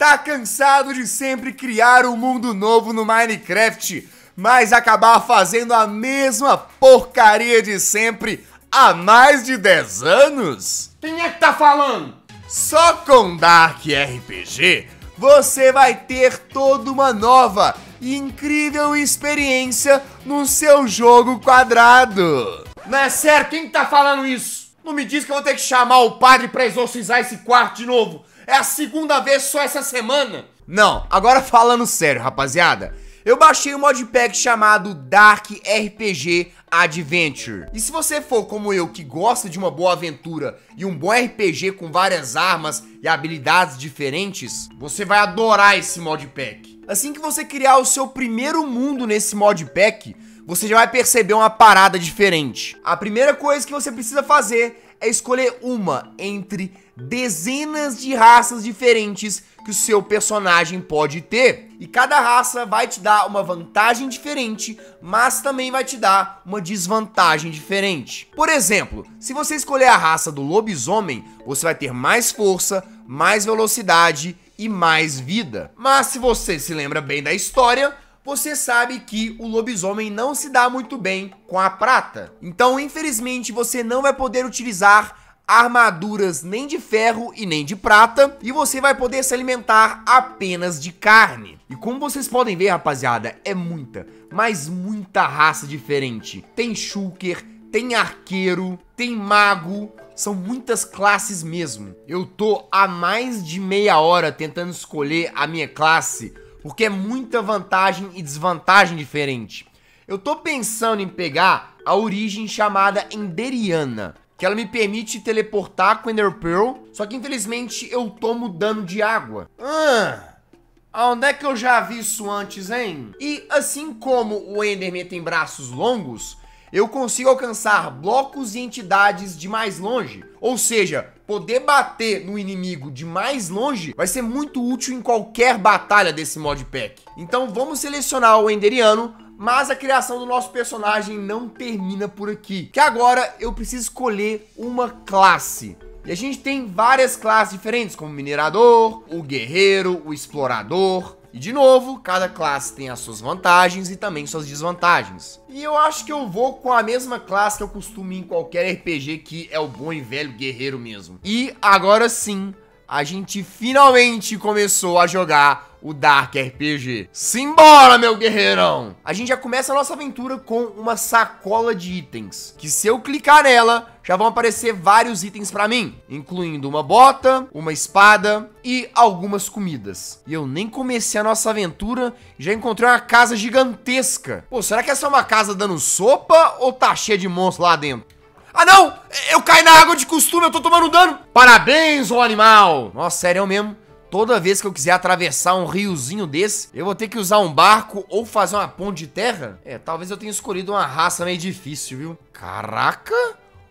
Tá cansado de sempre criar um mundo novo no Minecraft, mas acabar fazendo a mesma porcaria de sempre há mais de 10 anos? Quem é que tá falando? Só com Dark RPG você vai ter toda uma nova e incrível experiência no seu jogo quadrado. Não é sério? Quem tá falando isso? Não me diz que eu vou ter que chamar o padre pra exorcizar esse quarto de novo. É a segunda vez só essa semana. Não, agora falando sério, rapaziada. Eu baixei um modpack chamado Dark RPG Adventure. E se você for como eu, que gosta de uma boa aventura e um bom RPG com várias armas e habilidades diferentes, você vai adorar esse modpack. Assim que você criar o seu primeiro mundo nesse modpack, você já vai perceber uma parada diferente. A primeira coisa que você precisa fazer é escolher uma entre dezenas de raças diferentes que o seu personagem pode ter. E cada raça vai te dar uma vantagem diferente, mas também vai te dar uma desvantagem diferente. Por exemplo, se você escolher a raça do lobisomem, você vai ter mais força, mais velocidade e mais vida. Mas se você se lembra bem da história, você sabe que o lobisomem não se dá muito bem com a prata. Então, infelizmente, você não vai poder utilizar armaduras nem de ferro e nem de prata, e você vai poder se alimentar apenas de carne. E como vocês podem ver, rapaziada, é muita, mas muita raça diferente. Tem shulker, tem arqueiro, tem mago, são muitas classes mesmo. Eu tô há mais de meia hora tentando escolher a minha classe porque é muita vantagem e desvantagem diferente. Eu tô pensando em pegar a origem chamada Enderiana, que ela me permite teleportar com Ender Pearl, só que infelizmente eu tomo dano de água. Ah, onde é que eu já vi isso antes, hein? E assim como o Enderman tem braços longos, eu consigo alcançar blocos e entidades de mais longe. Ou seja, poder bater no inimigo de mais longe vai ser muito útil em qualquer batalha desse modpack. Então vamos selecionar o Enderiano, mas a criação do nosso personagem não termina por aqui. Que agora eu preciso escolher uma classe. E a gente tem várias classes diferentes, como o minerador, o guerreiro, o explorador, e de novo, cada classe tem as suas vantagens e também suas desvantagens. E eu acho que eu vou com a mesma classe que eu costumo em qualquer RPG, que é o bom e velho guerreiro mesmo. E agora sim, a gente finalmente começou a jogar o Dark RPG. Simbora, meu guerreirão! A gente já começa a nossa aventura com uma sacola de itens, que se eu clicar nela, já vão aparecer vários itens para mim, incluindo uma bota, uma espada e algumas comidas. E eu nem comecei a nossa aventura já encontrei uma casa gigantesca. Pô, será que essa é uma casa dando sopa ou tá cheia de monstros lá dentro? Ah, não! Eu caí na água de costume, eu tô tomando dano! Parabéns, ô animal! Nossa, sério mesmo? Toda vez que eu quiser atravessar um riozinho desse, eu vou ter que usar um barco ou fazer uma ponte de terra? É, talvez eu tenha escolhido uma raça meio difícil, viu? Caraca!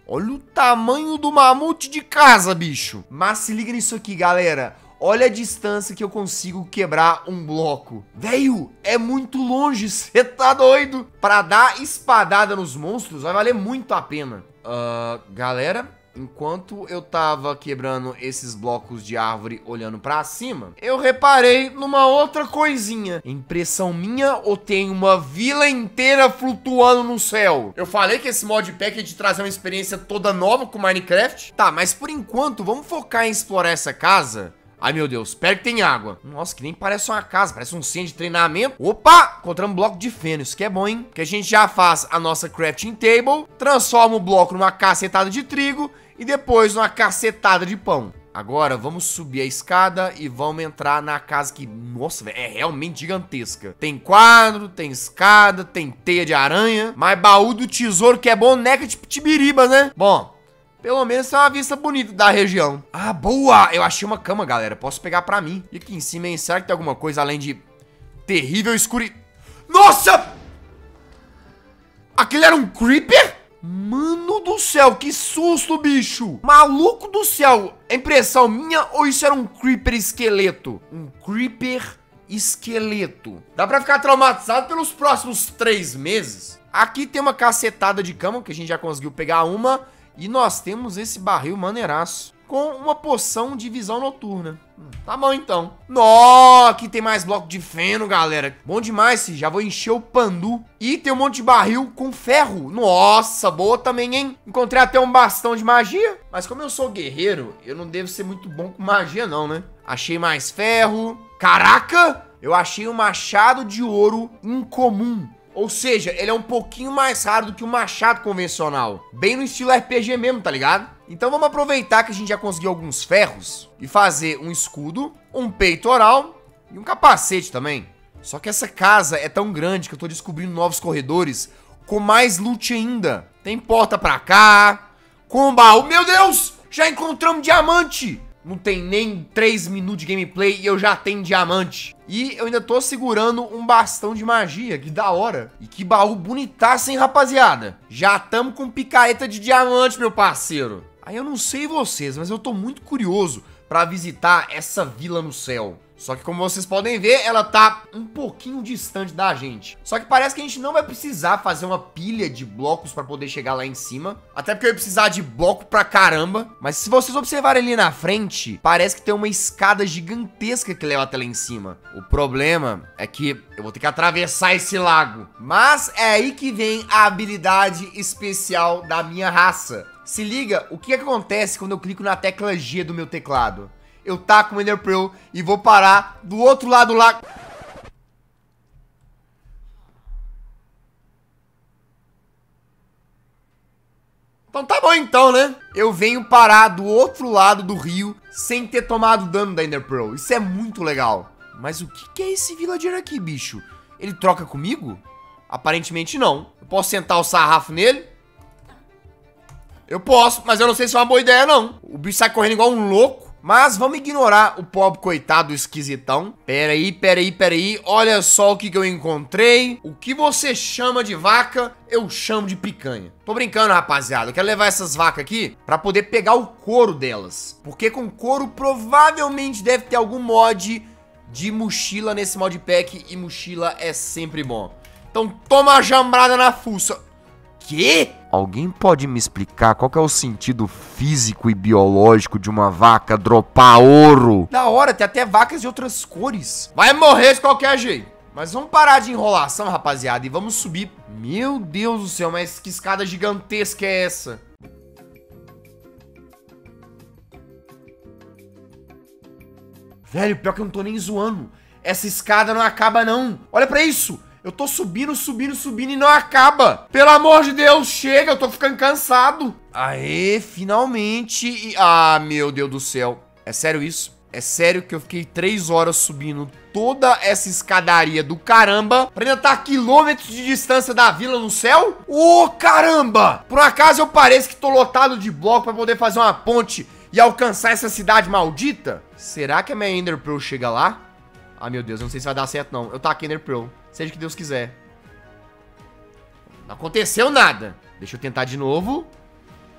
Olha o tamanho do mamute de casa, bicho! Mas se liga nisso aqui, galera. Olha a distância que eu consigo quebrar um bloco. Velho, é muito longe, você tá doido? Pra dar espadada nos monstros vai valer muito a pena. Uh, galera, enquanto eu tava quebrando esses blocos de árvore olhando pra cima, eu reparei numa outra coisinha. Impressão minha ou tem uma vila inteira flutuando no céu? Eu falei que esse modpack é de trazer uma experiência toda nova com Minecraft? Tá, mas por enquanto, vamos focar em explorar essa casa Ai, meu Deus, espero que tem água. Nossa, que nem parece uma casa, parece um centro de treinamento. Opa, encontramos um bloco de feno, isso que é bom, hein? Que a gente já faz a nossa crafting table, transforma o bloco numa cacetada de trigo e depois numa cacetada de pão. Agora, vamos subir a escada e vamos entrar na casa que, nossa, véio, é realmente gigantesca. Tem quadro, tem escada, tem teia de aranha, mas baú do tesouro que é boneca tipo tibiriba, né? Bom, pelo menos tem uma vista bonita da região. Ah, boa! Eu achei uma cama, galera. Posso pegar pra mim. E aqui em cima, hein? Será que tem alguma coisa além de terrível escuridão? Nossa! Aquele era um creeper? Mano do céu, que susto, bicho! Maluco do céu! É impressão minha ou isso era um creeper esqueleto? Um creeper esqueleto. Dá pra ficar traumatizado pelos próximos três meses? Aqui tem uma cacetada de cama, que a gente já conseguiu pegar uma. E nós temos esse barril maneiraço. com uma poção de visão noturna. Hum, tá bom então. Nó, aqui tem mais bloco de feno, galera. Bom demais, já vou encher o pandu. E tem um monte de barril com ferro. Nossa, boa também, hein? Encontrei até um bastão de magia. Mas como eu sou guerreiro, eu não devo ser muito bom com magia não, né? Achei mais ferro. Caraca! Eu achei um machado de ouro incomum. Ou seja, ele é um pouquinho mais raro do que o machado convencional. Bem no estilo RPG mesmo, tá ligado? Então vamos aproveitar que a gente já conseguiu alguns ferros e fazer um escudo, um peitoral e um capacete também. Só que essa casa é tão grande que eu tô descobrindo novos corredores com mais loot ainda. Tem porta pra cá, com baú. Meu Deus! Já encontramos diamante! Não tem nem 3 minutos de gameplay e eu já tenho diamante. E eu ainda tô segurando um bastão de magia, que da hora. E que baú bonitaço, hein, rapaziada? Já tamo com picareta de diamante, meu parceiro. Aí eu não sei vocês, mas eu tô muito curioso pra visitar essa vila no céu. Só que como vocês podem ver, ela tá um pouquinho distante da gente. Só que parece que a gente não vai precisar fazer uma pilha de blocos para poder chegar lá em cima. Até porque eu ia precisar de bloco pra caramba. Mas se vocês observarem ali na frente, parece que tem uma escada gigantesca que leva até lá em cima. O problema é que eu vou ter que atravessar esse lago. Mas é aí que vem a habilidade especial da minha raça. Se liga, o que acontece quando eu clico na tecla G do meu teclado? eu taco o Ender Pearl e vou parar do outro lado lá. Então tá bom então, né? Eu venho parar do outro lado do rio sem ter tomado dano da Ender Pearl. Isso é muito legal. Mas o que, que é esse villager aqui, bicho? Ele troca comigo? Aparentemente não. Eu posso sentar o sarrafo nele? Eu posso, mas eu não sei se é uma boa ideia, não. O bicho sai correndo igual um louco. Mas vamos ignorar o pobre coitado esquisitão. Pera aí, pera aí, pera aí. Olha só o que, que eu encontrei. O que você chama de vaca, eu chamo de picanha. Tô brincando, rapaziada. Eu quero levar essas vacas aqui pra poder pegar o couro delas. Porque com couro provavelmente deve ter algum mod de mochila nesse modpack. E mochila é sempre bom. Então toma a jambrada na fuça. Que? Alguém pode me explicar qual é o sentido físico e biológico de uma vaca dropar ouro? Da hora, tem até vacas de outras cores. Vai morrer de qualquer jeito. Mas vamos parar de enrolação, rapaziada, e vamos subir. Meu Deus do céu, mas que escada gigantesca é essa? Velho, pior que eu não tô nem zoando. Essa escada não acaba, não. Olha pra isso. Eu tô subindo, subindo, subindo e não acaba. Pelo amor de Deus, chega, eu tô ficando cansado. Aê, finalmente. Ah, meu Deus do céu. É sério isso? É sério que eu fiquei três horas subindo toda essa escadaria do caramba pra ainda estar tá a quilômetros de distância da vila no céu? Ô, oh, caramba! Por acaso eu pareço que tô lotado de bloco pra poder fazer uma ponte e alcançar essa cidade maldita? Será que a minha Ender Pearl chega lá? Ah, meu Deus, eu não sei se vai dar certo não. Eu taquei Ender Pearl. Seja o que Deus quiser. Não aconteceu nada. Deixa eu tentar de novo.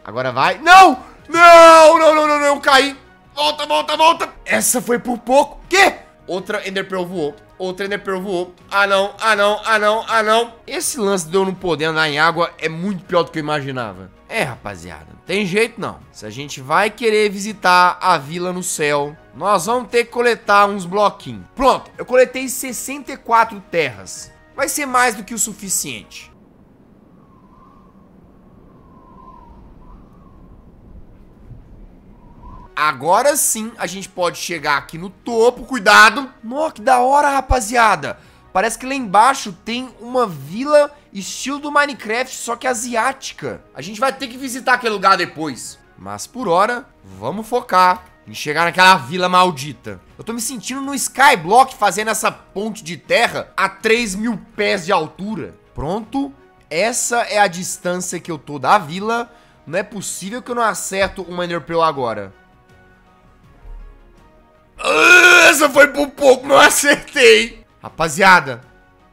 Agora vai. Não! Não, não, não, não, não, caí. Volta, volta, volta. Essa foi por pouco. Quê? Outra Ender Pearl voou. Outra Ender Pearl voou. Ah, não, ah, não, ah, não, ah, não. Esse lance de eu não poder andar em água é muito pior do que eu imaginava. É, rapaziada, não tem jeito não. Se a gente vai querer visitar a vila no céu, nós vamos ter que coletar uns bloquinhos. Pronto, eu coletei 64 terras. Vai ser mais do que o suficiente. Agora sim a gente pode chegar aqui no topo, cuidado. Nossa, que da hora, rapaziada. Parece que lá embaixo tem uma vila estilo do Minecraft, só que asiática. A gente vai ter que visitar aquele lugar depois. Mas por hora, vamos focar em chegar naquela vila maldita. Eu tô me sentindo no Skyblock fazendo essa ponte de terra a 3 mil pés de altura. Pronto, essa é a distância que eu tô da vila. Não é possível que eu não acerto uma Ender agora. Ah, essa foi por pouco, não acertei. Rapaziada,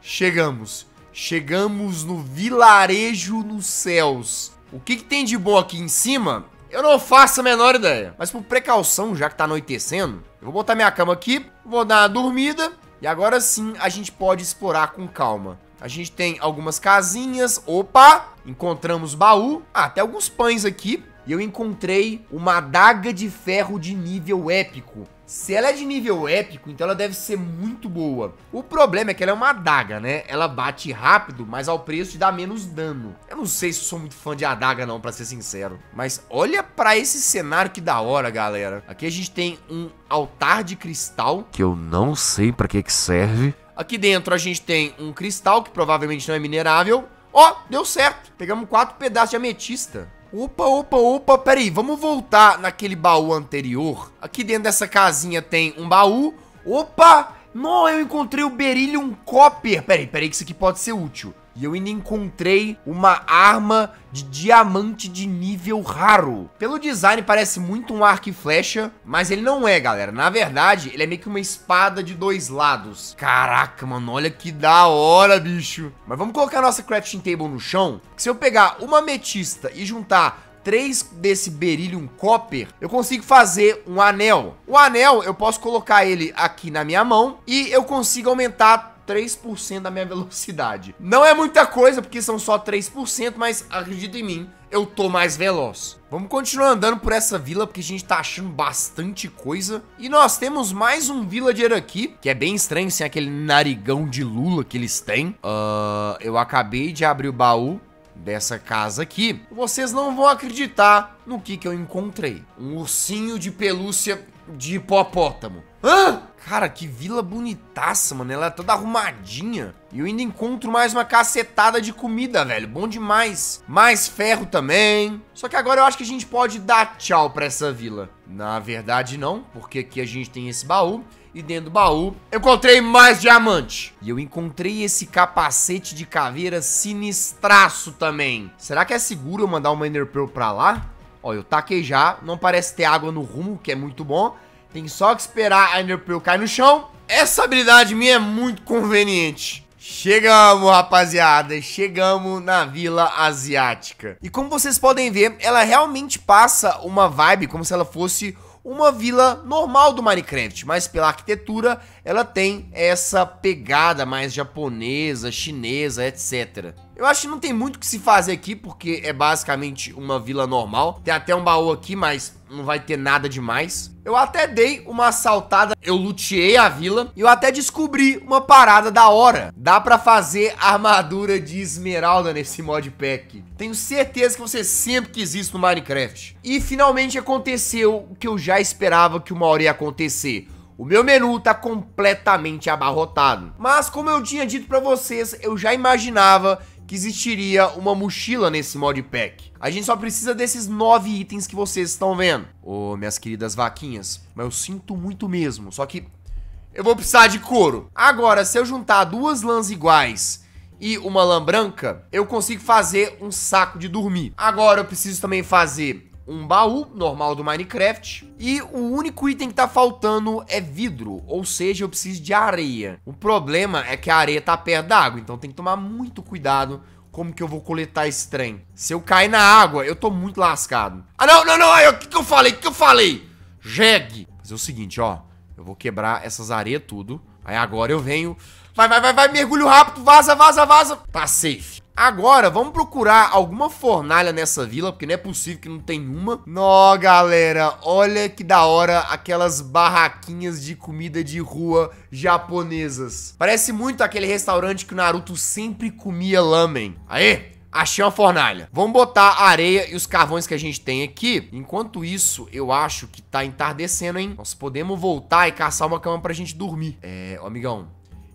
chegamos. Chegamos no vilarejo nos céus. O que, que tem de bom aqui em cima? Eu não faço a menor ideia. Mas por precaução, já que tá anoitecendo, eu vou botar minha cama aqui, vou dar uma dormida. E agora sim a gente pode explorar com calma. A gente tem algumas casinhas. Opa! Encontramos baú. Ah, tem alguns pães aqui. e eu encontrei uma adaga de ferro de nível épico. Se ela é de nível épico, então ela deve ser muito boa. O problema é que ela é uma adaga, né? Ela bate rápido, mas ao preço de dar menos dano. Eu não sei se eu sou muito fã de adaga não, pra ser sincero. Mas olha pra esse cenário que da hora, galera. Aqui a gente tem um altar de cristal. Que eu não sei pra que que serve. Aqui dentro a gente tem um cristal, que provavelmente não é minerável. Ó, oh, deu certo. Pegamos quatro pedaços de ametista. Opa, opa, opa, peraí, vamos voltar naquele baú anterior. Aqui dentro dessa casinha tem um baú. Opa, não, eu encontrei o Beryllium Copper. Peraí, peraí que isso aqui pode ser útil. E eu ainda encontrei uma arma de diamante de nível raro. Pelo design parece muito um arco e flecha, mas ele não é, galera. Na verdade, ele é meio que uma espada de dois lados. Caraca, mano, olha que da hora, bicho. Mas vamos colocar nossa crafting table no chão. Se eu pegar uma ametista e juntar três desse Beryllium Copper, eu consigo fazer um anel. O anel, eu posso colocar ele aqui na minha mão e eu consigo aumentar 3% da minha velocidade. Não é muita coisa, porque são só 3%, mas acredita em mim, eu tô mais veloz. Vamos continuar andando por essa vila, porque a gente tá achando bastante coisa. E nós temos mais um villager aqui, que é bem estranho, sem aquele narigão de lula que eles têm. Uh, eu acabei de abrir o baú dessa casa aqui. Vocês não vão acreditar no que, que eu encontrei. Um ursinho de pelúcia de hipopótamo. Hã? Cara, que vila bonitaça, mano. Ela é toda arrumadinha. E eu ainda encontro mais uma cacetada de comida, velho. Bom demais. Mais ferro também. Só que agora eu acho que a gente pode dar tchau pra essa vila. Na verdade, não. Porque aqui a gente tem esse baú. E dentro do baú, eu encontrei mais diamante. E eu encontrei esse capacete de caveira sinistraço também. Será que é seguro eu mandar uma Ender Pearl pra lá? Ó, eu taquei já. Não parece ter água no rumo, que é muito bom. Tem só que esperar a Ender cair no chão. Essa habilidade minha é muito conveniente. Chegamos, rapaziada, chegamos na Vila Asiática. E como vocês podem ver, ela realmente passa uma vibe como se ela fosse uma vila normal do Minecraft, mas pela arquitetura ela tem essa pegada mais japonesa, chinesa, etc. Eu acho que não tem muito o que se fazer aqui, porque é basicamente uma vila normal. Tem até um baú aqui, mas não vai ter nada demais. Eu até dei uma assaltada, eu luteei a vila e eu até descobri uma parada da hora. Dá pra fazer armadura de esmeralda nesse modpack. Tenho certeza que você sempre quis isso no Minecraft. E finalmente aconteceu o que eu já esperava que uma hora ia acontecer. O meu menu tá completamente abarrotado. Mas como eu tinha dito pra vocês, eu já imaginava que existiria uma mochila nesse modpack. A gente só precisa desses nove itens que vocês estão vendo. Ô, oh, minhas queridas vaquinhas, mas eu sinto muito mesmo, só que eu vou precisar de couro. Agora, se eu juntar duas lãs iguais e uma lã branca, eu consigo fazer um saco de dormir. Agora eu preciso também fazer um baú normal do Minecraft. E o único item que tá faltando é vidro, ou seja, eu preciso de areia. O problema é que a areia tá perto da água, então tem que tomar muito cuidado como que eu vou coletar esse trem. Se eu cair na água, eu tô muito lascado. Ah, não, não, não, o que que eu falei, o que que eu falei? Jegue. Fazer o seguinte, ó, eu vou quebrar essas areias tudo, aí agora eu venho... Vai, vai, vai, vai, mergulho rápido, vaza, vaza, vaza. Tá safe. Agora, vamos procurar alguma fornalha nessa vila, porque não é possível que não tem uma. Nó, galera, olha que da hora aquelas barraquinhas de comida de rua japonesas. Parece muito aquele restaurante que o Naruto sempre comia lamen. Aê, Achei uma fornalha. Vamos botar a areia e os carvões que a gente tem aqui. Enquanto isso, eu acho que tá entardecendo, hein? Nós podemos voltar e caçar uma cama pra gente dormir. É, amigão,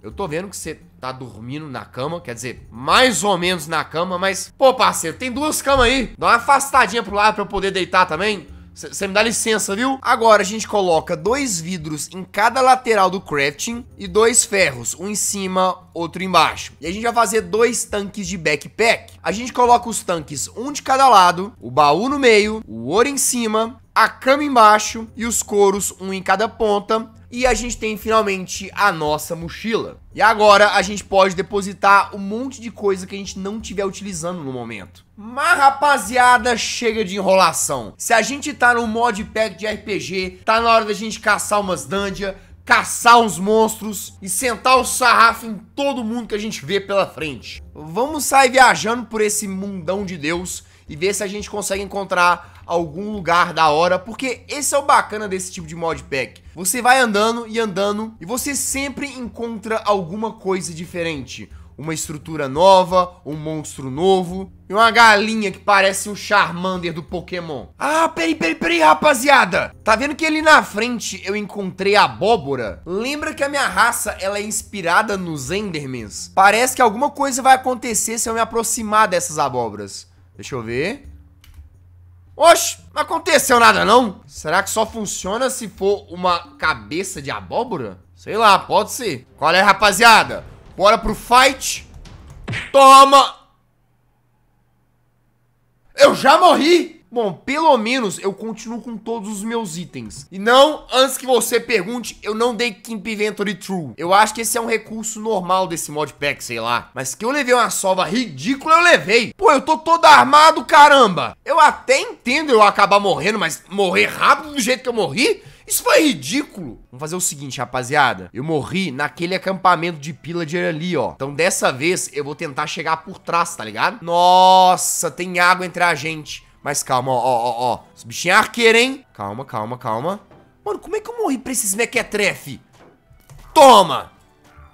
eu tô vendo que você tá dormindo na cama, quer dizer, mais ou menos na cama, mas... Pô, parceiro, tem duas camas aí. Dá uma afastadinha pro lado pra eu poder deitar também. Você me dá licença, viu? Agora a gente coloca dois vidros em cada lateral do crafting e dois ferros, um em cima, outro embaixo. E a gente vai fazer dois tanques de backpack. A gente coloca os tanques um de cada lado, o baú no meio, o ouro em cima, a cama embaixo e os couros um em cada ponta e a gente tem finalmente a nossa mochila. E agora a gente pode depositar um monte de coisa que a gente não estiver utilizando no momento. Mas rapaziada, chega de enrolação. Se a gente tá no mod pack de RPG, tá na hora da gente caçar umas dungeons, caçar uns monstros e sentar o sarrafo em todo mundo que a gente vê pela frente. Vamos sair viajando por esse mundão de Deus e ver se a gente consegue encontrar algum lugar da hora, porque esse é o bacana desse tipo de modpack. Você vai andando e andando e você sempre encontra alguma coisa diferente uma estrutura nova, um monstro novo e uma galinha que parece um Charmander do Pokémon. Ah, peraí, peraí, peraí, rapaziada. Tá vendo que ali na frente eu encontrei abóbora? Lembra que a minha raça, ela é inspirada nos Endermans? Parece que alguma coisa vai acontecer se eu me aproximar dessas abóboras. Deixa eu ver. Oxe, não aconteceu nada não? Será que só funciona se for uma cabeça de abóbora? Sei lá, pode ser. Qual é, rapaziada? Bora pro fight. Toma! Eu já morri! Bom, pelo menos eu continuo com todos os meus itens. E não, antes que você pergunte, eu não dei Keep Inventory True. Eu acho que esse é um recurso normal desse modpack, sei lá. Mas que eu levei uma sova ridícula, eu levei. Pô, eu tô todo armado, caramba. Eu até entendo eu acabar morrendo, mas morrer rápido do jeito que eu morri? Isso foi ridículo. Vamos fazer o seguinte, rapaziada. Eu morri naquele acampamento de pillager ali, ó. Então, dessa vez, eu vou tentar chegar por trás, tá ligado? Nossa, tem água entre a gente. Mas calma, ó, ó, ó. Os bichinhos é arqueiros, hein? Calma, calma, calma. Mano, como é que eu morri pra esses mequetrefe? Toma!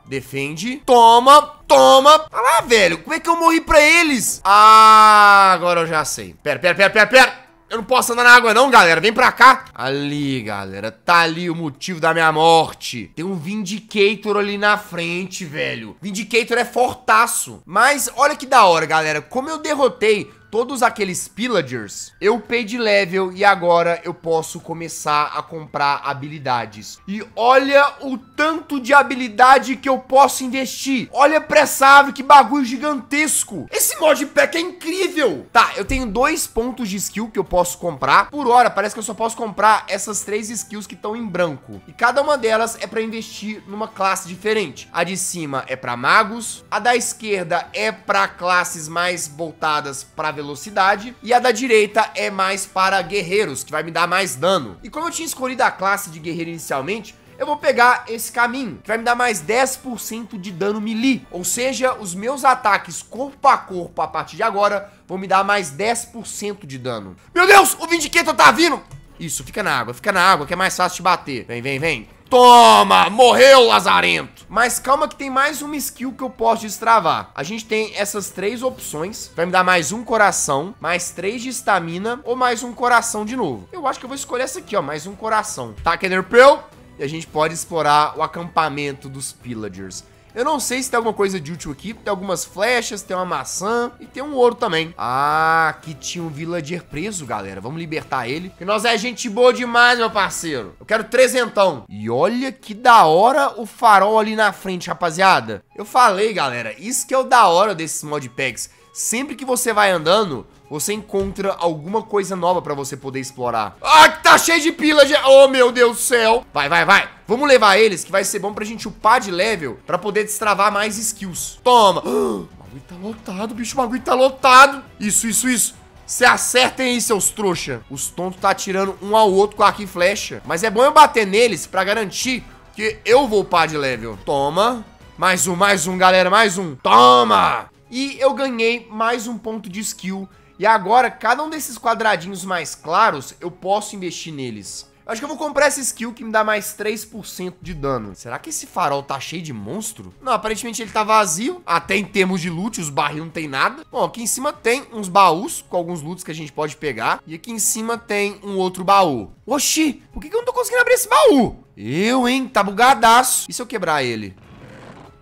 Defende. Toma, toma. Olha lá, velho. Como é que eu morri pra eles? Ah, agora eu já sei. Pera, pera, pera, pera, pera. Eu não posso andar na água não, galera. Vem pra cá. Ali, galera. Tá ali o motivo da minha morte. Tem um Vindicator ali na frente, velho. Vindicator é fortaço. Mas olha que da hora, galera. Como eu derrotei todos aqueles pillagers, eu upei de level e agora eu posso começar a comprar habilidades. E olha o tanto de habilidade que eu posso investir. Olha pra essa árvore, que bagulho gigantesco. Esse modpack é incrível. Tá, eu tenho dois pontos de skill que eu posso comprar. Por hora, parece que eu só posso comprar essas três skills que estão em branco. E cada uma delas é pra investir numa classe diferente. A de cima é pra magos, a da esquerda é pra classes mais voltadas pra velocidade. E a da direita é mais para guerreiros, que vai me dar mais dano. E como eu tinha escolhido a classe de guerreiro inicialmente, eu vou pegar esse caminho, que vai me dar mais 10% de dano melee. Ou seja, os meus ataques corpo a corpo a partir de agora vão me dar mais 10% de dano. Meu Deus, o Vindicator tá vindo! Isso, fica na água, fica na água, que é mais fácil de bater. Vem, vem, vem. Toma! Morreu, Lazarento! Mas calma que tem mais uma skill que eu posso destravar. A gente tem essas três opções. Vai me dar mais um coração, mais três de estamina ou mais um coração de novo. Eu acho que eu vou escolher essa aqui, ó, mais um coração. Tá, Kenner Pearl? E a gente pode explorar o acampamento dos Pillagers. Eu não sei se tem alguma coisa de útil aqui. Tem algumas flechas, tem uma maçã e tem um ouro também. Ah, aqui tinha um villager preso, galera. Vamos libertar ele. Que nós é gente boa demais, meu parceiro. Eu quero trezentão. E olha que da hora o farol ali na frente, rapaziada. Eu falei, galera, isso que é o da hora desses modpacks. Sempre que você vai andando, você encontra alguma coisa nova pra você poder explorar. Ah, tá cheio de pillager. Oh, meu Deus do céu. Vai, vai, vai. Vamos levar eles, que vai ser bom pra gente upar de level, pra poder destravar mais skills. Toma. o bagulho tá lotado, bicho. O bagulho tá lotado. Isso, isso, isso. Se acertem aí, seus trouxa. Os tontos tá atirando um ao outro com arco e flecha. Mas é bom eu bater neles pra garantir que eu vou upar de level. Toma. Mais um, mais um, galera. Mais um. Toma. E eu ganhei mais um ponto de skill. E agora, cada um desses quadradinhos mais claros, eu posso investir neles. Acho que eu vou comprar essa skill que me dá mais 3% de dano. Será que esse farol tá cheio de monstro? Não, aparentemente ele tá vazio. Até em termos de loot, os barris não tem nada. Bom, aqui em cima tem uns baús com alguns loots que a gente pode pegar. E aqui em cima tem um outro baú. Oxi, por que eu não tô conseguindo abrir esse baú? Eu, hein? Tá bugadaço. E se eu quebrar ele?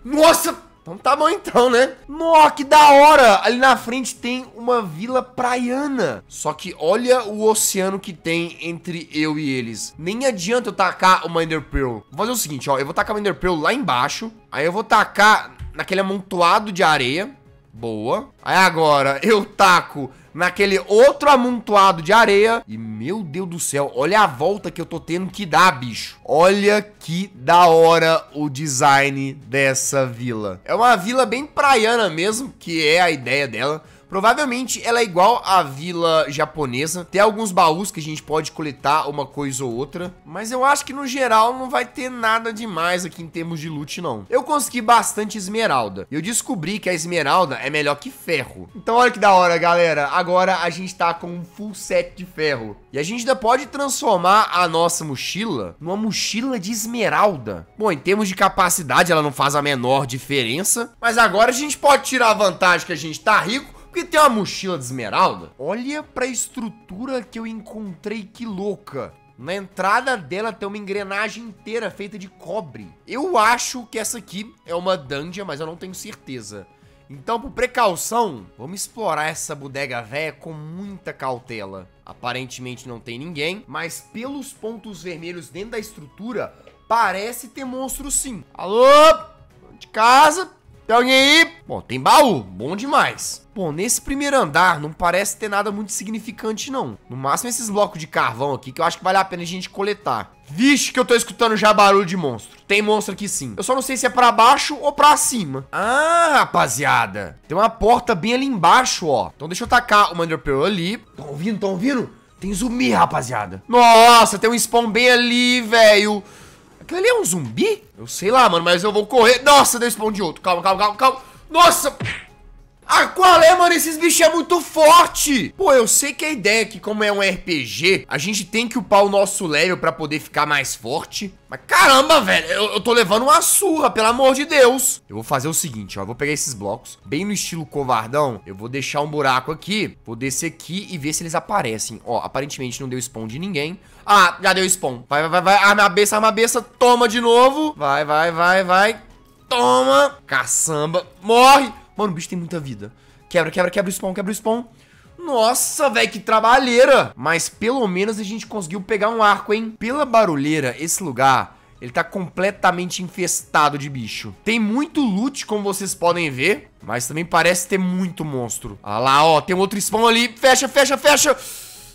Nossa, então tá bom então, né? Nossa, que da hora! Ali na frente tem uma vila praiana. Só que olha o oceano que tem entre eu e eles. Nem adianta eu tacar uma Ender Pearl. Vou fazer o seguinte, ó. Eu vou tacar uma Ender Pearl lá embaixo. Aí eu vou tacar naquele amontoado de areia. Boa. Aí agora eu taco naquele outro amontoado de areia. E, meu Deus do céu, olha a volta que eu tô tendo que dar, bicho. Olha que da hora o design dessa vila. É uma vila bem praiana mesmo, que é a ideia dela. Provavelmente ela é igual à vila japonesa. Tem alguns baús que a gente pode coletar uma coisa ou outra. Mas eu acho que no geral não vai ter nada demais aqui em termos de loot, não. Eu consegui bastante esmeralda. Eu descobri que a esmeralda é melhor que ferro. Então olha que da hora, galera. Agora a gente tá com um full set de ferro. E a gente ainda pode transformar a nossa mochila numa mochila de esmeralda. Bom, em termos de capacidade ela não faz a menor diferença. Mas agora a gente pode tirar a vantagem que a gente tá rico porque tem uma mochila de esmeralda. Olha pra estrutura que eu encontrei, que louca. Na entrada dela tem uma engrenagem inteira feita de cobre. Eu acho que essa aqui é uma dungeon, mas eu não tenho certeza. Então, por precaução, vamos explorar essa bodega velha com muita cautela. Aparentemente não tem ninguém, mas pelos pontos vermelhos dentro da estrutura, parece ter monstro sim. Alô? De casa? Tem alguém aí? Bom, tem baú, bom demais. Bom, nesse primeiro andar não parece ter nada muito significante não. No máximo esses blocos de carvão aqui que eu acho que vale a pena a gente coletar. Vixe que eu tô escutando já barulho de monstro. Tem monstro aqui sim. Eu só não sei se é pra baixo ou pra cima. Ah, rapaziada. Tem uma porta bem ali embaixo, ó. Então deixa eu tacar o Mother Pearl ali. Tão ouvindo? Tão ouvindo? Tem zumbi, rapaziada. Nossa, tem um spawn bem ali, velho. Aquilo ali é um zumbi? Eu sei lá, mano, mas eu vou correr. Nossa, deu spawn de outro. Calma, calma, calma, calma. Nossa! Ah, qual é, mano? Esses bichos é muito forte. Pô, eu sei que a ideia é que, como é um RPG, a gente tem que upar o nosso level pra poder ficar mais forte. Mas caramba, velho, eu, eu tô levando uma surra, pelo amor de Deus. Eu vou fazer o seguinte, ó. Eu vou pegar esses blocos, bem no estilo covardão. Eu vou deixar um buraco aqui, vou descer aqui e ver se eles aparecem. Ó, aparentemente não deu spawn de ninguém. Ah, já deu spawn. Vai, vai, vai, vai. Arma a beça, arma a beça. Toma de novo. Vai, vai, vai, vai. Toma. Caçamba. Morre. Mano, o bicho tem muita vida. Quebra, quebra, quebra o spawn, quebra o spawn. Nossa, velho, que trabalheira. Mas pelo menos a gente conseguiu pegar um arco, hein? Pela barulheira, esse lugar, ele tá completamente infestado de bicho. Tem muito loot, como vocês podem ver. Mas também parece ter muito monstro. Ah lá, ó, tem outro spawn ali. Fecha, fecha, fecha.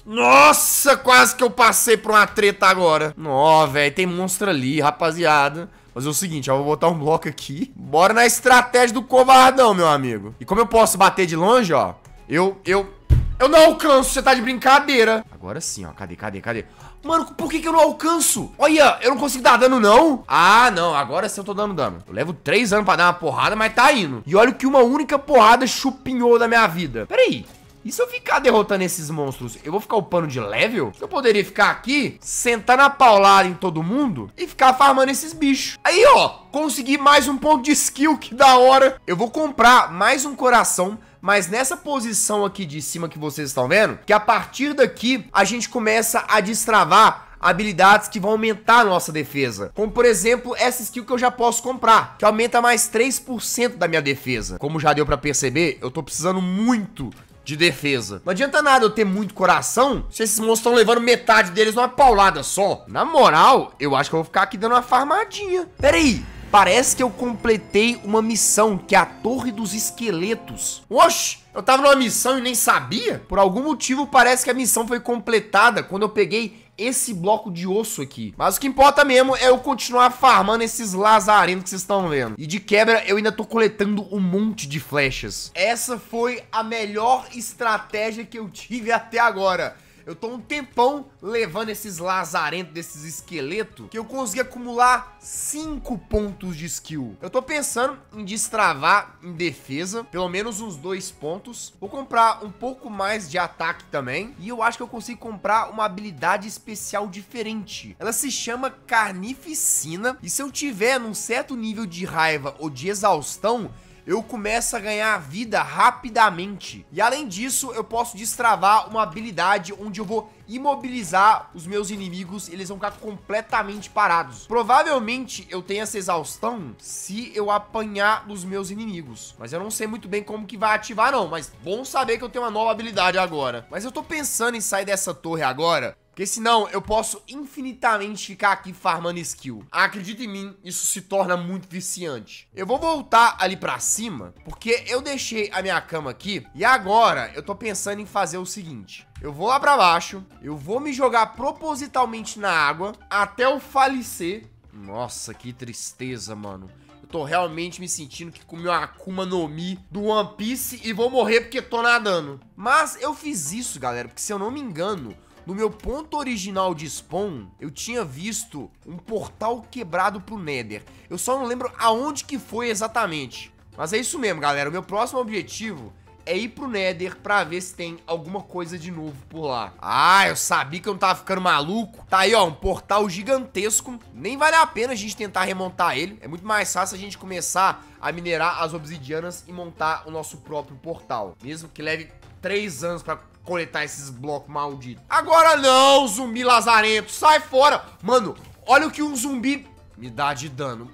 Nossa, quase que eu passei por uma treta agora. Nó, velho, tem monstro ali, rapaziada. Fazer o seguinte, ó, vou botar um bloco aqui. Bora na estratégia do covardão, meu amigo. E como eu posso bater de longe, ó, eu, eu, eu não alcanço, você tá de brincadeira. Agora sim, ó, cadê, cadê, cadê? Mano, por que que eu não alcanço? Olha, eu não consigo dar dano, não. Ah, não, agora sim eu tô dando dano. Eu levo três anos pra dar uma porrada, mas tá indo. E olha que uma única porrada chupinhou da minha vida. Pera aí, e se eu ficar derrotando esses monstros, eu vou ficar upando de level? Eu poderia ficar aqui, sentar na paulada em todo mundo e ficar farmando esses bichos. Aí, ó, consegui mais um ponto de skill, que da hora. Eu vou comprar mais um coração mas nessa posição aqui de cima que vocês estão vendo, que a partir daqui a gente começa a destravar habilidades que vão aumentar a nossa defesa. Como, por exemplo, essa skill que eu já posso comprar, que aumenta mais 3% da minha defesa. Como já deu pra perceber, eu tô precisando muito de defesa. Não adianta nada eu ter muito coração se esses monstros estão levando metade deles numa paulada só. Na moral, eu acho que eu vou ficar aqui dando uma farmadinha. Pera aí. Parece que eu completei uma missão, que é a Torre dos Esqueletos. Oxe, eu tava numa missão e nem sabia? Por algum motivo, parece que a missão foi completada quando eu peguei esse bloco de osso aqui. Mas o que importa mesmo é eu continuar farmando esses lazarentos que vocês estão vendo. E de quebra, eu ainda tô coletando um monte de flechas. Essa foi a melhor estratégia que eu tive até agora. Eu tô um tempão levando esses lazarentos desses esqueletos que eu consegui acumular 5 pontos de skill. Eu tô pensando em destravar em defesa, pelo menos uns 2 pontos. Vou comprar um pouco mais de ataque também. E eu acho que eu consigo comprar uma habilidade especial diferente. Ela se chama Carnificina. E se eu tiver num certo nível de raiva ou de exaustão, eu começo a ganhar vida rapidamente. E além disso, eu posso destravar uma habilidade onde eu vou imobilizar os meus inimigos e eles vão ficar completamente parados. Provavelmente eu tenho essa exaustão se eu apanhar dos meus inimigos. Mas eu não sei muito bem como que vai ativar não, mas bom saber que eu tenho uma nova habilidade agora. Mas eu tô pensando em sair dessa torre agora porque senão eu posso infinitamente ficar aqui farmando skill. Acredita em mim, isso se torna muito viciante. Eu vou voltar ali pra cima, porque eu deixei a minha cama aqui. E agora eu tô pensando em fazer o seguinte. Eu vou lá pra baixo, eu vou me jogar propositalmente na água até eu falecer. Nossa, que tristeza, mano tô realmente me sentindo que comi uma Akuma no Mi do One Piece e vou morrer porque tô nadando. Mas eu fiz isso, galera, porque se eu não me engano, no meu ponto original de spawn, eu tinha visto um portal quebrado pro Nether. Eu só não lembro aonde que foi exatamente. Mas é isso mesmo, galera. O meu próximo objetivo é ir pro Nether pra ver se tem alguma coisa de novo por lá. Ah, eu sabia que eu não tava ficando maluco. Tá aí, ó, um portal gigantesco. Nem vale a pena a gente tentar remontar ele. É muito mais fácil a gente começar a minerar as obsidianas e montar o nosso próprio portal. Mesmo que leve três anos pra coletar esses blocos malditos. Agora não, zumbi lazarento, sai fora. Mano, olha o que um zumbi me dá de dano.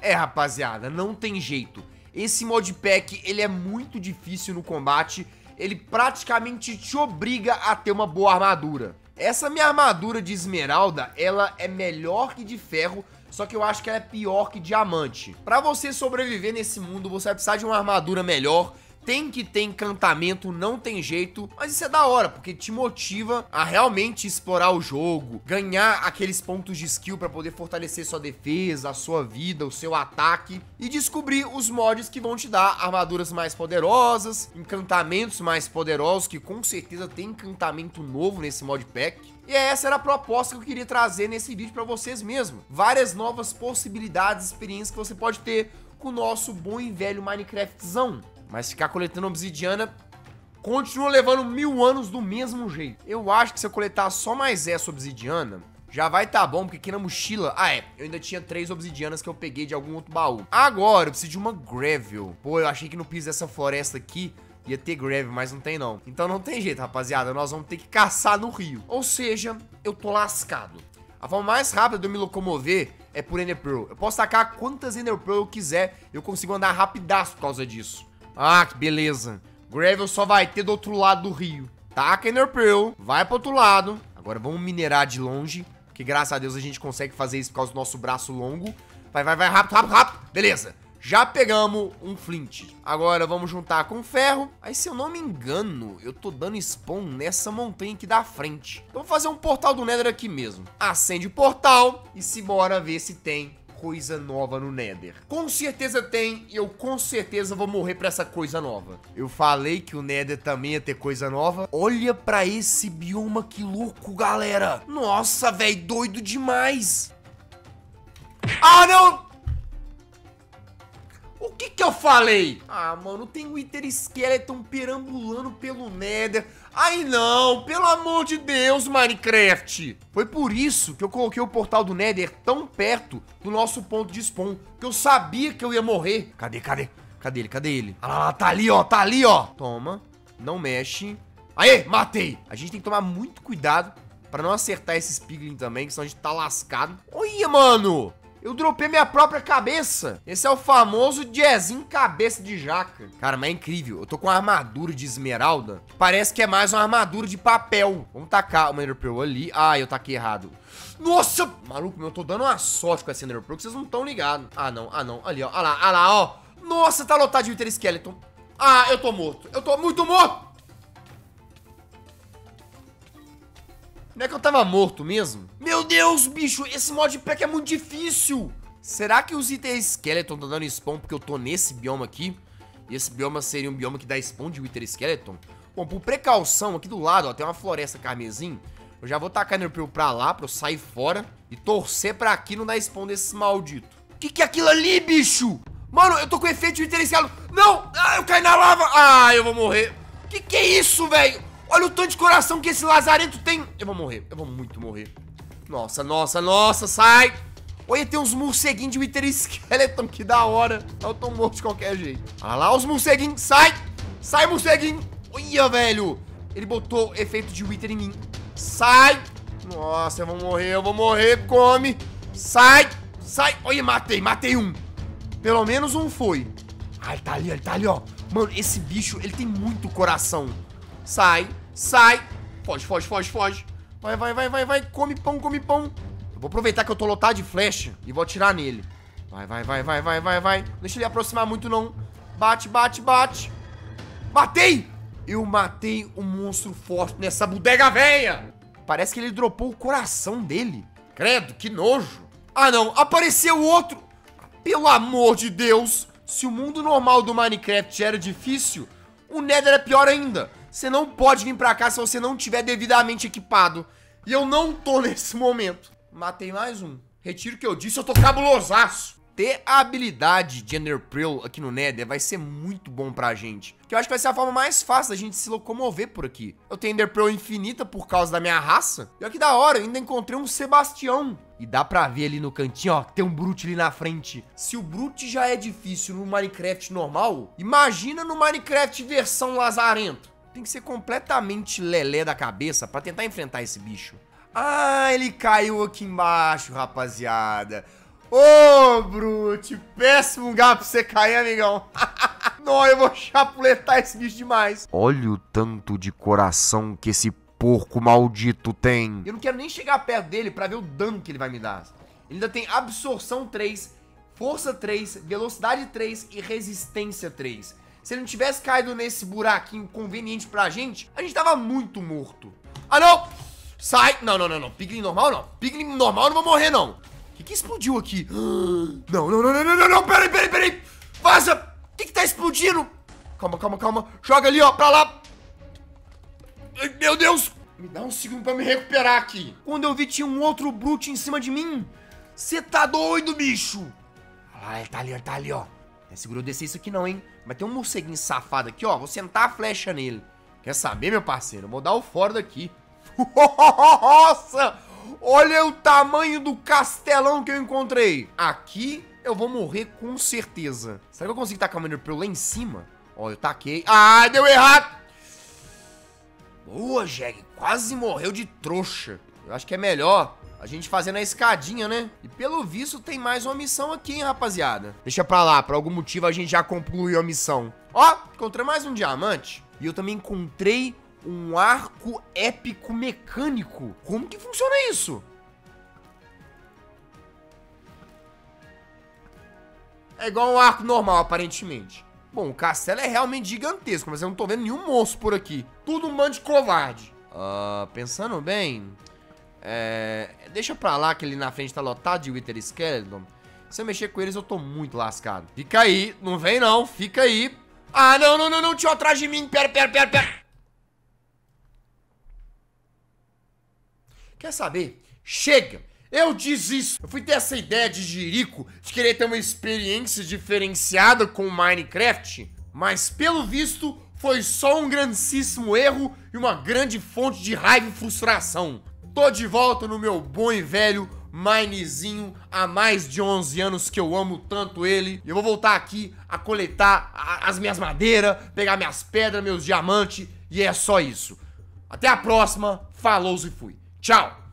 É, rapaziada, não tem jeito. Esse modpack, ele é muito difícil no combate, ele praticamente te obriga a ter uma boa armadura. Essa minha armadura de esmeralda, ela é melhor que de ferro, só que eu acho que ela é pior que diamante. Pra você sobreviver nesse mundo, você vai precisar de uma armadura melhor, tem que ter encantamento, não tem jeito, mas isso é da hora, porque te motiva a realmente explorar o jogo, ganhar aqueles pontos de skill para poder fortalecer sua defesa, a sua vida, o seu ataque e descobrir os mods que vão te dar armaduras mais poderosas, encantamentos mais poderosos, que com certeza tem encantamento novo nesse modpack. E essa era a proposta que eu queria trazer nesse vídeo para vocês mesmo. Várias novas possibilidades, experiências que você pode ter com o nosso bom e velho Minecraftzão. Mas ficar coletando obsidiana continua levando mil anos do mesmo jeito. Eu acho que se eu coletar só mais essa obsidiana, já vai tá bom, porque aqui na mochila... Ah, é. Eu ainda tinha três obsidianas que eu peguei de algum outro baú. Agora, eu preciso de uma gravel. Pô, eu achei que no piso dessa floresta aqui ia ter gravel, mas não tem não. Então não tem jeito, rapaziada. Nós vamos ter que caçar no rio. Ou seja, eu tô lascado. A forma mais rápida de eu me locomover é por Ender Pearl. Eu posso tacar quantas Ender Pearl eu quiser. Eu consigo andar rapidaço por causa disso. Ah, que beleza. Gravel só vai ter do outro lado do rio. Taca Ender Pearl, vai pro outro lado. Agora vamos minerar de longe, que graças a Deus a gente consegue fazer isso por causa do nosso braço longo. Vai, vai, vai, rápido, rápido, rápido. Beleza. Já pegamos um flint. Agora vamos juntar com ferro. Aí, se eu não me engano, eu tô dando spawn nessa montanha aqui da frente. Então, vou fazer um portal do Nether aqui mesmo. Acende o portal e se bora ver se tem coisa nova no Nether. Com certeza tem, e eu com certeza vou morrer pra essa coisa nova. Eu falei que o Nether também ia ter coisa nova. Olha pra esse bioma que louco, galera. Nossa, velho, doido demais. Ah, não! O que que eu falei? Ah, mano, tem o Wither Skeleton perambulando pelo Nether. Ai não, pelo amor de Deus, Minecraft. Foi por isso que eu coloquei o portal do Nether tão perto do nosso ponto de spawn, que eu sabia que eu ia morrer. Cadê, cadê? Cadê ele, cadê ele? Ah lá, tá ali, ó, tá ali, ó. Toma, não mexe. Aê, matei. A gente tem que tomar muito cuidado pra não acertar esses piglin também, que senão a gente tá lascado. Olha, mano. Eu dropei minha própria cabeça. Esse é o famoso Jazzinho cabeça de jaca. Cara, mas é incrível. Eu tô com uma armadura de esmeralda. Parece que é mais uma armadura de papel. Vamos tacar o Ender Pearl ali. Ah, eu taquei errado. Nossa! Maluco, eu tô dando uma sorte com esse Ender Pearl que vocês não estão ligados. Ah, não. Ah, não. Ali, ó. Ah lá, ah lá, ó. Nossa, tá lotado de Wither Skeleton. Ah, eu tô morto. Eu tô muito morto. Não é que eu tava morto mesmo? Meu Deus, bicho, esse modpack é muito difícil. Será que os itens Skeleton estão dando spawn porque eu tô nesse bioma aqui? E esse bioma seria um bioma que dá spawn de Wither Skeleton? Bom, por precaução, aqui do lado, ó, tem uma floresta carmesim. Eu já vou tacar Nerpil pra lá, pra eu sair fora e torcer pra aqui não dar spawn desses malditos. Que que é aquilo ali, bicho? Mano, eu tô com efeito de Wither Skeleton. Não! Ah, eu caí na lava! Ah, eu vou morrer. Que que é isso, velho? Olha o tanto de coração que esse lazarento tem. Eu vou morrer, eu vou muito morrer. Nossa, nossa, nossa, sai. Olha, tem uns morceguinhos de Wither Skeleton, que da hora. Eu tô morto de qualquer jeito. Olha lá os morceguinhos, sai. Sai, morceguinho. Olha, velho. Ele botou efeito de Wither em mim. Sai. Nossa, eu vou morrer, eu vou morrer, come. Sai, sai. Olha, matei, matei um. Pelo menos um foi. Ah, ele tá ali, ele tá ali, ó. Mano, esse bicho, ele tem muito coração. Sai, Sai. Foge, foge, foge, foge. Vai, vai, vai, vai, vai. Come pão, come pão. Eu vou aproveitar que eu tô lotado de flecha e vou atirar nele. Vai, vai, vai, vai, vai, vai, vai. Deixa ele aproximar muito, não. Bate, bate, bate. Matei! Eu matei um monstro forte nessa bodega velha. Parece que ele dropou o coração dele. Credo, que nojo. Ah, não. Apareceu outro. Pelo amor de Deus! Se o mundo normal do Minecraft era difícil, o Nether é pior ainda. Você não pode vir pra cá se você não tiver devidamente equipado. E eu não tô nesse momento. Matei mais um. Retiro o que eu disse, eu tô cabulosaço. Ter a habilidade de Ender Pearl aqui no Nether vai ser muito bom pra gente. Que eu acho que vai ser a forma mais fácil da gente se locomover por aqui. Eu tenho Ender Pearl infinita por causa da minha raça. E olha que da hora, eu ainda encontrei um Sebastião. E dá pra ver ali no cantinho, ó, que tem um Brute ali na frente. Se o Brute já é difícil no Minecraft normal, imagina no Minecraft versão lazarento. Tem que ser completamente lelé da cabeça pra tentar enfrentar esse bicho. Ah, ele caiu aqui embaixo, rapaziada. Ô, oh, Brute, péssimo lugar pra você cair, amigão. Não, eu vou chapuletar esse bicho demais. Olha o tanto de coração que esse porco maldito tem. Eu não quero nem chegar perto dele pra ver o dano que ele vai me dar. Ele ainda tem absorção 3, força 3, velocidade 3 e resistência 3. Se ele não tivesse caído nesse buraquinho conveniente pra gente, a gente tava muito morto. Ah, não! Sai! Não, não, não, não. Piglin normal não. Piglin normal não vou morrer, não. O que, que explodiu aqui? Não, não, não, não, não, não, não, peraí, peraí, peraí. Vaza! O que, que tá explodindo? Calma, calma, calma. Joga ali, ó, pra lá. Meu Deus! Me dá um segundo pra me recuperar aqui. Quando eu vi, tinha um outro brute em cima de mim. Você tá doido, bicho? Ah, ele tá ali, ele tá ali, ó. É seguro eu descer isso aqui não, hein? Mas tem um morceguinho safado aqui, ó. Vou sentar a flecha nele. Quer saber, meu parceiro? vou dar o fora daqui. Nossa! Olha o tamanho do castelão que eu encontrei. Aqui eu vou morrer com certeza. Será que eu consigo tacar o Ender Pearl lá em cima? Ó, eu taquei. Ah, deu errado. Boa, Jeg. Quase morreu de trouxa. Eu acho que é melhor a gente fazendo a escadinha, né? E pelo visto tem mais uma missão aqui, hein, rapaziada. Deixa pra lá, por algum motivo a gente já concluiu a missão. Ó, encontrei mais um diamante. E eu também encontrei um arco épico mecânico. Como que funciona isso? É igual um arco normal, aparentemente. Bom, o castelo é realmente gigantesco, mas eu não tô vendo nenhum monstro por aqui. Tudo um bando de covarde. Uh, pensando bem... É... Deixa pra lá que ele na frente tá lotado de Wither Skeleton. Se eu mexer com eles, eu tô muito lascado. Fica aí, não vem não, fica aí. Ah, não, não, não, não, tinha atrás de mim. Pera, pera, pera, pera. Quer saber? Chega! Eu desisto! Eu fui ter essa ideia de Jirico de querer ter uma experiência diferenciada com Minecraft, mas pelo visto foi só um grandíssimo erro e uma grande fonte de raiva e frustração. Tô de volta no meu bom e velho Minezinho há mais de 11 anos que eu amo tanto ele. E eu vou voltar aqui a coletar as minhas madeiras, pegar minhas pedras, meus diamantes e é só isso. Até a próxima, falou e fui. Tchau!